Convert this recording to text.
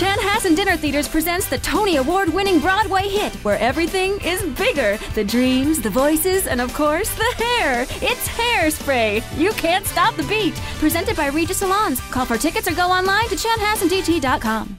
Chanhassen Dinner Theaters presents the Tony Award winning Broadway hit where everything is bigger the dreams, the voices, and of course, the hair. It's Hairspray. You can't stop the beat. Presented by Regis Salons. Call for tickets or go online to chanhassendt.com.